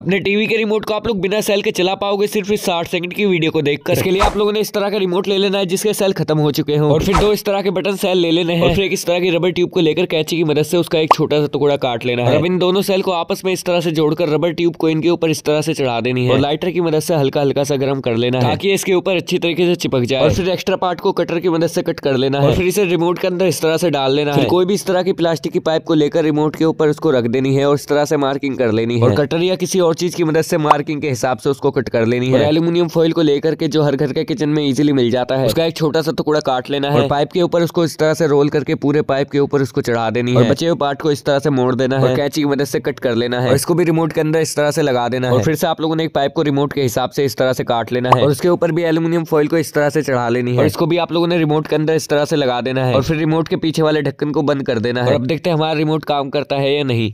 अपने टीवी के रिमोट को आप लोग बिना सेल के चला पाओगे सिर्फ़ इस साठ सेकंड की वीडियो को देखकर। इसके लिए आप लोगों ने इस तरह का रिमोट ले लेना है जिसके सेल खत्म हो चुके हैं। और फिर दो इस तरह के बटन सेल ले लेने हैं। और फिर एक इस तरह की रबर ट्यूब को लेकर कैची की मदद से उसका एक छोटा सा टुकड़ा काट लेना है। अब इन दोनों सेल को आपस में इस तरह से जोड़कर रबर ट्यूब को इनके ऊपर इस तरह से चढ़ा देनी है। और लाइटर की मदद से हल्का हल्का सा गर्म कर लेना है। ताकि इसके ऊपर अच्छी तरीके से चिपक जाए। और फिर एक्स्ट्रा पार्ट को कटर की मदद से कट कर लेना है। फिर इसे रिमोट के अंदर इस तरह से डाल लेना है। कोई भी इस तरह की प्लास्टिक की पाइप को लेकर रिमोट के ऊपर उसको रख देनी है और इस तरह से मार्किंग कर लेनी है। और कटर या किसी और चीज़ की मदद से मार्किंग के हिसाब से उसको कट कर लेनी है। एल्यूमिनियम फॉइल को लेकर के जो हर घर के किचन में इजिली मिल जाता है। उसका एक छोटा सा टुकड़ा काट लेना है। पाइप के ऊपर उसको इस तरह से रोल करके पूरे पाइप के ऊपर उसको चढ़ा देनी है। बचे हुए पार्ट को इस तरह से मोड़ देना है। कैची की मदद से कट कर लेना है। इसको भी रिमोट के अंदर इस तरह से लगा देना है। फिर से आप लोगों ने एक पाइप को रिमोट के हिसाब से इस तरह से काट लेना है। और उसके ऊपर भी एल्यूमिनियम फॉइल को इस तरह से चढ़ा लेनी है। इसको भी आप लोगों ने रिमोट के अंदर इस तरह से लगा देना है। और फिर रिमोट के पीछे वाले ढक्कन को बंद कर देना है। अब देखते हैं हमारा रिमोट काम करता है या नहीं।